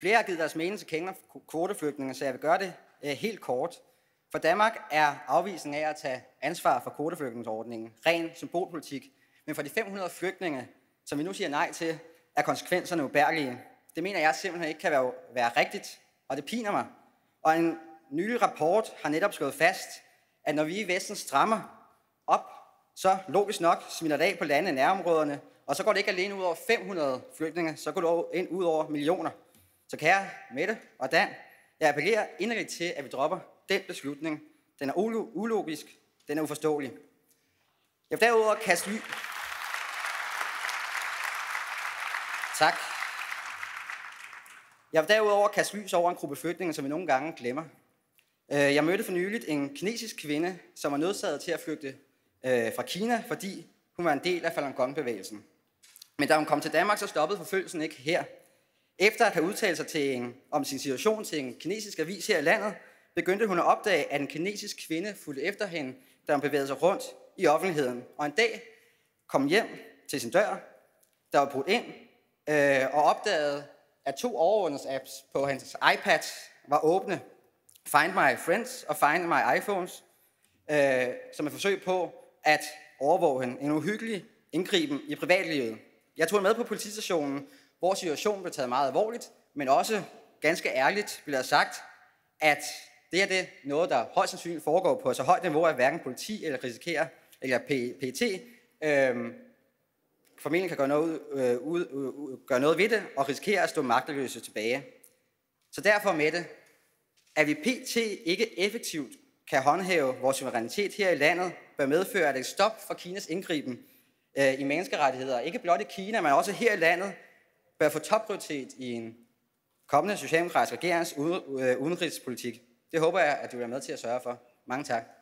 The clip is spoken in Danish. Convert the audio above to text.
Flere har givet deres mening til kende kvoteflygtninge, så jeg vil gøre det øh, helt kort. For Danmark er afvisningen af at tage ansvar for kvoteflygtningsordningen ren symbolpolitik, men for de 500 flygtninge, som vi nu siger nej til, er konsekvenserne ubærlige. Det mener jeg simpelthen ikke kan være, være rigtigt, og det piner mig. Og en nylig rapport har netop slået fast, at når vi i Vesten strammer op, så logisk nok smitter det af på lande i nærområderne, og så går det ikke alene ud over 500 flygtninge, så går det ind ud over millioner. Så kære Mette og Dan, jeg appellerer indrigt til, at vi dropper den beslutning. Den er ulogisk, den er uforståelig. Jeg vil derudover kaste ly... Tak. Jeg vil derudover kaste lys over en gruppe flygtninge, som vi nogle gange glemmer. Øh, jeg mødte for nyligt en kinesisk kvinde, som var nødsaget til at flygte øh, fra Kina, fordi hun var en del af Falun Gong-bevægelsen. Men da hun kom til Danmark, så stoppede forfølgelsen ikke her. Efter at have udtalt sig til en, om sin situation til en kinesisk avis her i landet, begyndte hun at opdage, at en kinesisk kvinde fulgte efter hende, da hun bevægede sig rundt i offentligheden. Og en dag kom hjem til sin dør, der var brudt ind, øh, og opdagede, at to overvågningsapps på hans iPad var åbne. Find My Friends og Find My iPhones, øh, som et forsøg på at overvåge hende. En uhyggelig indgriben i privatlivet. Jeg tog med på politistationen, hvor situationen blev taget meget alvorligt, men også ganske ærligt blev der sagt, at det er det noget, der højst sandsynligt foregår på så højt niveau, at hverken politi eller risikerer, eller PET øh, formentlig kan gøre noget, øh, ud, øh, gøre noget ved det, og risikere at stå magteløse tilbage. Så derfor med det, at vi pt. ikke effektivt kan håndhæve vores suverænitet her i landet, bør medføre, at et stop for Kinas indgriben øh, i menneskerettigheder, ikke blot i Kina, men også her i landet, bør få topprioritet i en kommende socialdemokratisk regerings øh, udenrigspolitik. Det håber jeg, at du vil være med til at sørge for. Mange tak.